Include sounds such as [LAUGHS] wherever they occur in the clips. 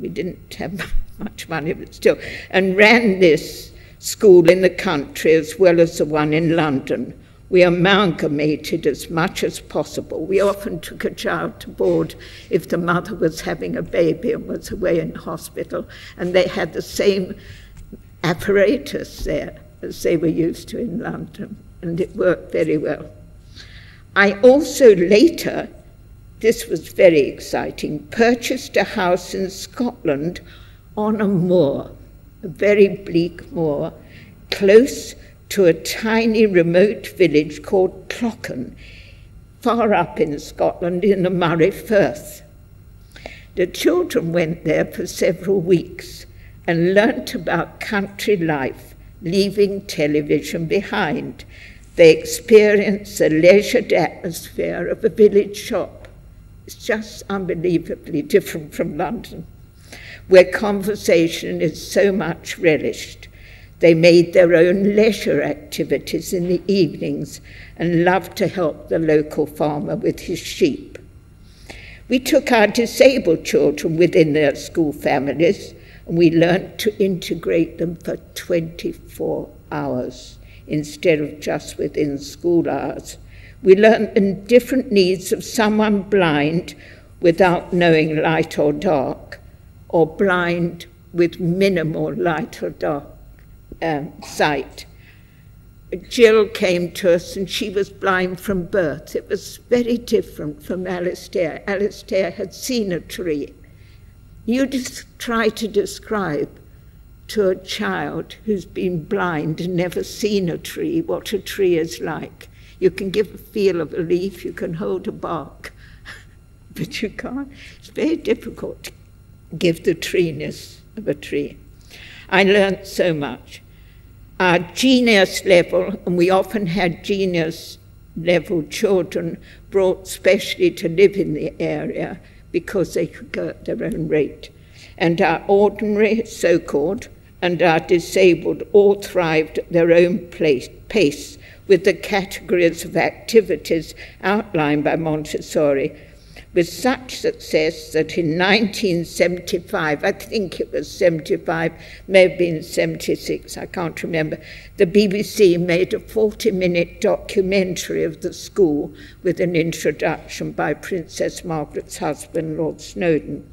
We didn't have [LAUGHS] much money, but still, and ran this school in the country as well as the one in London. We amalgamated as much as possible. We often took a child to board if the mother was having a baby and was away in hospital, and they had the same apparatus there as they were used to in London, and it worked very well. I also later, this was very exciting, purchased a house in Scotland on a moor, a very bleak moor, close to a tiny remote village called Clochan, far up in Scotland in the Moray Firth. The children went there for several weeks and learnt about country life, leaving television behind. They experienced the leisured atmosphere of a village shop. It's just unbelievably different from London, where conversation is so much relished. They made their own leisure activities in the evenings and loved to help the local farmer with his sheep. We took our disabled children within their school families and we learnt to integrate them for 24 hours instead of just within school hours. We learn the different needs of someone blind without knowing light or dark, or blind with minimal light or dark um, sight. Jill came to us and she was blind from birth. It was very different from Alistair. Alistair had seen a tree. You just try to describe to a child who's been blind and never seen a tree what a tree is like. You can give a feel of a leaf, you can hold a bark, [LAUGHS] but you can't. It's very difficult to give the treeness of a tree. I learnt so much our genius level, and we often had genius level children brought specially to live in the area because they could go at their own rate. And our ordinary, so called, and our disabled all thrived at their own place, pace with the categories of activities outlined by Montessori with such success that in 1975, I think it was 75, may have been 76, I can't remember, the BBC made a 40 minute documentary of the school with an introduction by Princess Margaret's husband, Lord Snowdon.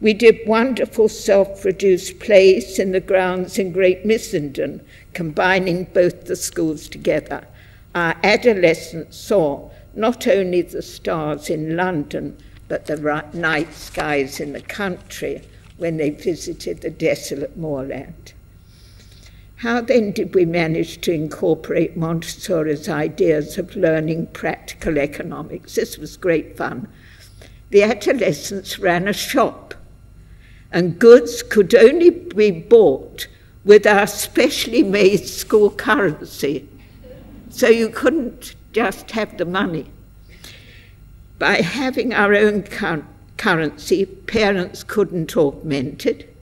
We did wonderful self produced plays in the grounds in Great Missenden, combining both the schools together. Our adolescents saw not only the stars in London, but the night skies in the country when they visited the desolate moorland. How then did we manage to incorporate Montessori's ideas of learning practical economics? This was great fun. The adolescents ran a shop, and goods could only be bought with our specially made school currency. So you couldn't just have the money. By having our own currency, parents couldn't augment it.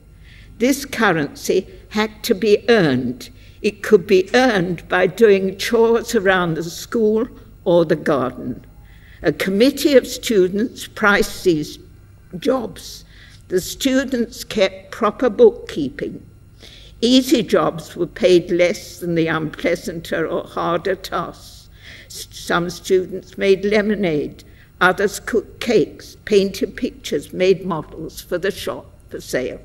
This currency had to be earned. It could be earned by doing chores around the school or the garden. A committee of students priced these jobs. The students kept proper bookkeeping. Easy jobs were paid less than the unpleasanter or harder tasks. Some students made lemonade, others cooked cakes, painted pictures, made models for the shop for sale.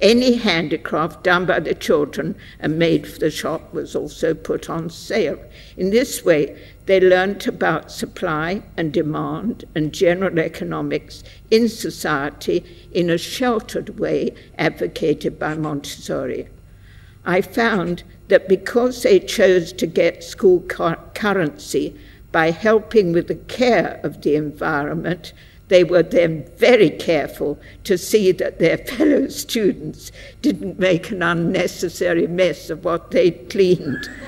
Any handicraft done by the children and made for the shop was also put on sale. In this way, they learnt about supply and demand and general economics in society in a sheltered way advocated by Montessori. I found that because they chose to get school currency by helping with the care of the environment, they were then very careful to see that their fellow students didn't make an unnecessary mess of what they'd cleaned. [LAUGHS]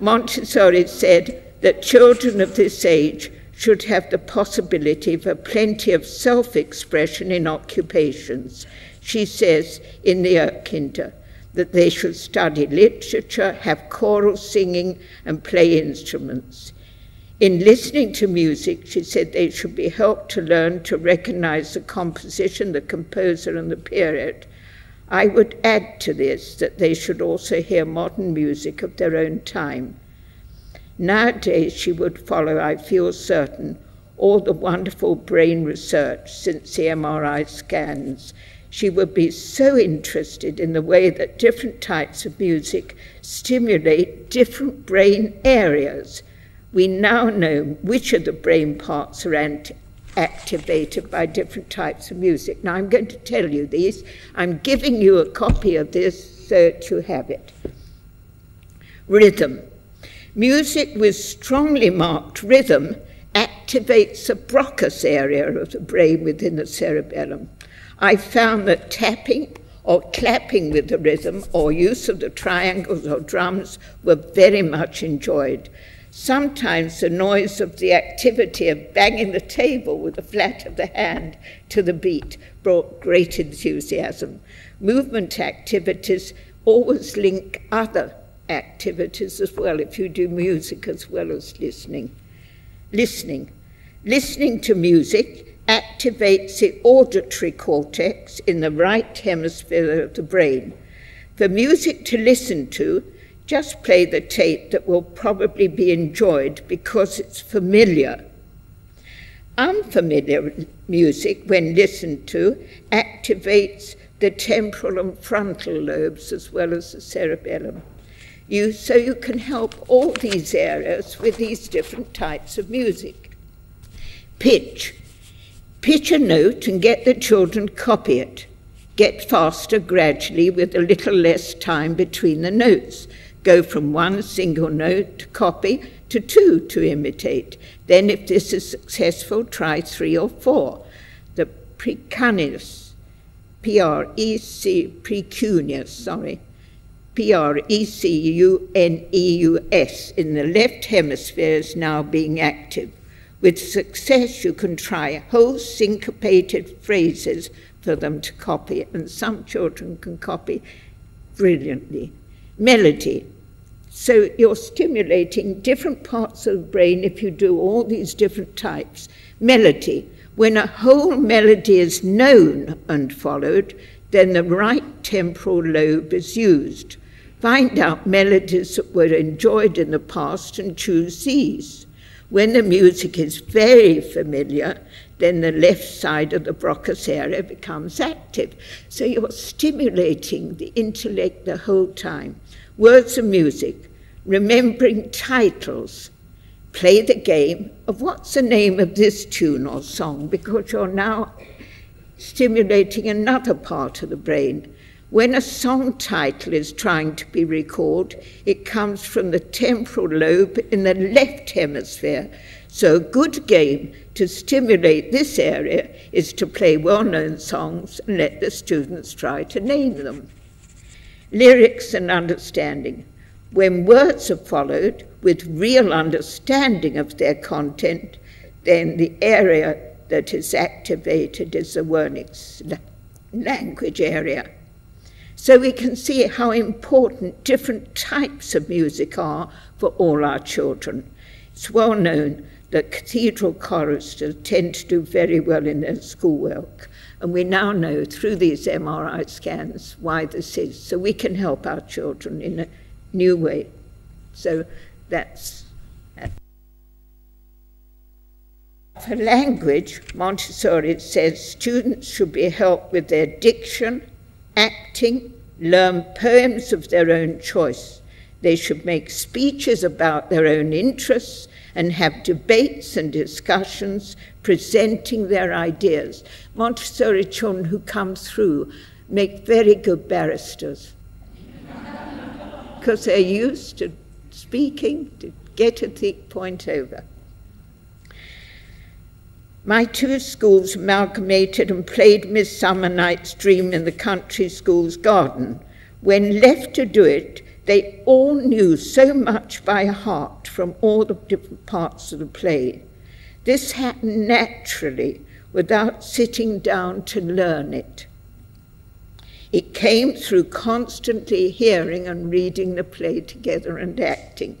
Montessori said that children of this age should have the possibility for plenty of self expression in occupations. She says in the Erdkinder that they should study literature, have choral singing, and play instruments. In listening to music, she said they should be helped to learn to recognize the composition, the composer, and the period. I would add to this that they should also hear modern music of their own time. Nowadays, she would follow, I feel certain, all the wonderful brain research since the MRI scans. She would be so interested in the way that different types of music stimulate different brain areas we now know which of the brain parts are activated by different types of music. Now, I'm going to tell you these. I'm giving you a copy of this so that you have it. Rhythm. Music with strongly marked rhythm activates the Broca's area of the brain within the cerebellum. I found that tapping or clapping with the rhythm or use of the triangles or drums were very much enjoyed. Sometimes the noise of the activity of banging the table with the flat of the hand to the beat brought great enthusiasm. Movement activities always link other activities as well, if you do music as well as listening. Listening. Listening to music activates the auditory cortex in the right hemisphere of the brain. For music to listen to, just play the tape that will probably be enjoyed because it's familiar. Unfamiliar music, when listened to, activates the temporal and frontal lobes as well as the cerebellum. You, so you can help all these areas with these different types of music. Pitch. Pitch a note and get the children copy it. Get faster gradually with a little less time between the notes go from one single note to copy to two to imitate. Then, if this is successful, try three or four. The precuneus, P R E C, sorry, P R E C U N E U S, in the left hemisphere is now being active. With success, you can try whole syncopated phrases for them to copy, and some children can copy brilliantly melody. So you're stimulating different parts of the brain if you do all these different types. Melody. When a whole melody is known and followed, then the right temporal lobe is used. Find out melodies that were enjoyed in the past and choose these. When the music is very familiar, then the left side of the Broca's area becomes active. So you're stimulating the intellect the whole time words of music, remembering titles. Play the game of what's the name of this tune or song because you're now stimulating another part of the brain. When a song title is trying to be recalled, it comes from the temporal lobe in the left hemisphere. So, a good game to stimulate this area is to play well known songs and let the students try to name them lyrics and understanding. When words are followed with real understanding of their content, then the area that is activated is the Wernicke's language area. So we can see how important different types of music are for all our children. It's well known that cathedral choristers tend to do very well in their schoolwork. And we now know through these MRI scans why this is, so we can help our children in a new way. So that's. For language, Montessori says students should be helped with their diction, acting, learn poems of their own choice. They should make speeches about their own interests and have debates and discussions presenting their ideas. Montessori children who come through make very good barristers because they're used to speaking to get a thick point over. My two schools amalgamated and played Midsummer Night's Dream in the country school's garden. When left to do it, they all knew so much by heart from all the different parts of the play. This happened naturally without sitting down to learn it. It came through constantly hearing and reading the play together and acting.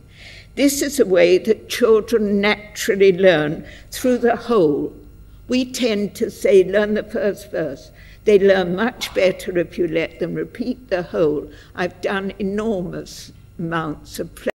This is a way that children naturally learn through the whole. We tend to say, learn the first verse. They learn much better if you let them repeat the whole. I've done enormous amounts of